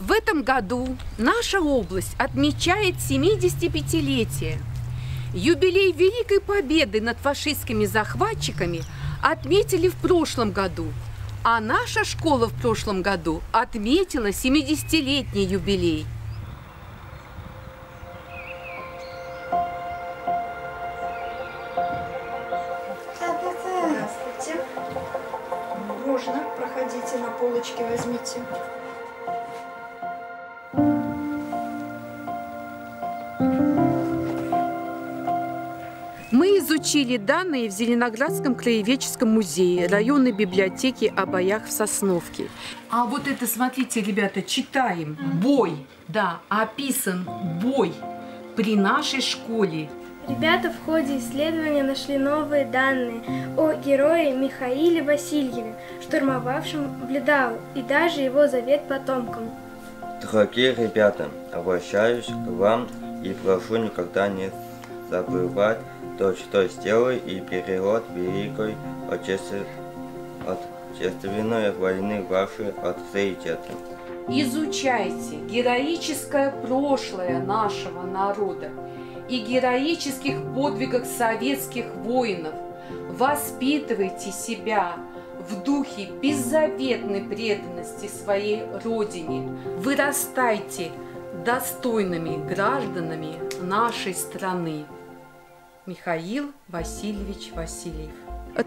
В этом году наша область отмечает 75-летие. Юбилей Великой Победы над фашистскими захватчиками отметили в прошлом году, а наша школа в прошлом году отметила 70-летний юбилей. Здравствуйте. Можно, проходите на полочке, возьмите. Мы изучили данные в Зеленоградском краеведческом музее районной библиотеки о боях в Сосновке. А вот это, смотрите, ребята, читаем. Бой, да, описан бой при нашей школе. Ребята в ходе исследования нашли новые данные о герое Михаиле Васильеве, штурмовавшем Бледау, и даже его завет потомкам. Дорогие ребята, обращаюсь к вам и прошу никогда не забывать то, что сделал и период Великой Отече- Отечественной войны ваши отцы и деды. Изучайте героическое прошлое нашего народа и героических подвигах советских воинов. Воспитывайте себя в духе беззаветной преданности своей Родине. Вырастайте достойными гражданами нашей страны. Михаил Васильевич Васильев.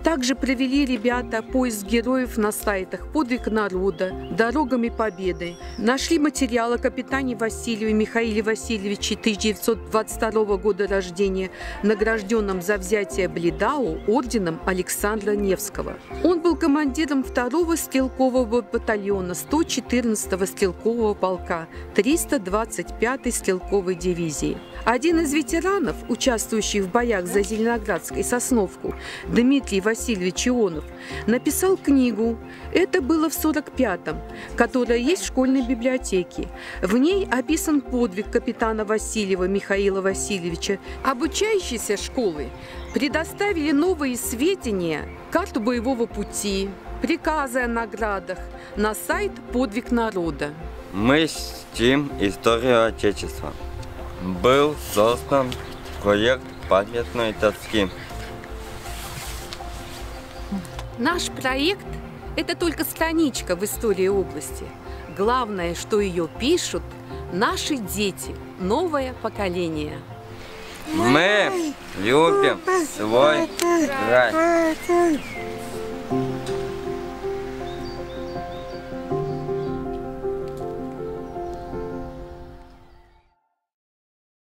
Также провели ребята поиск героев на сайтах «Подвиг народа», «Дорогами победы». Нашли материалы о капитане Васильеве Михаиле Васильевиче 1922 года рождения, награжденном за взятие Бледау орденом Александра Невского. Он был командиром 2-го стрелкового батальона 114-го стрелкового полка 325-й стрелковой дивизии. Один из ветеранов, участвующих в боях за Зеленоградск и Сосновку, Дмитрий Васильевич Ионов, написал книгу «Это было в 45-м», которая есть в школьной библиотеке. В ней описан подвиг капитана Васильева Михаила Васильевича. Обучающиеся школы предоставили новые сведения, карту боевого пути, приказы о наградах на сайт «Подвиг народа». Мы чтим историю Отечества. Был создан проект памятной доски. Наш проект – это только страничка в истории области. Главное, что ее пишут наши дети, новое поколение. Мы любим свой край.